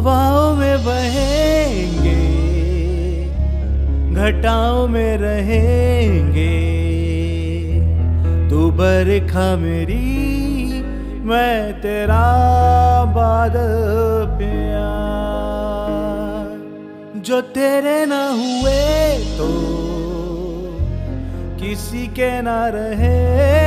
हवाओं में बहेंगे, घटाओं में रहेंगे। तू बरखा मेरी, मैं तेरा बादल प्यार। जो तेरे ना हुए तो किसी के ना रहे।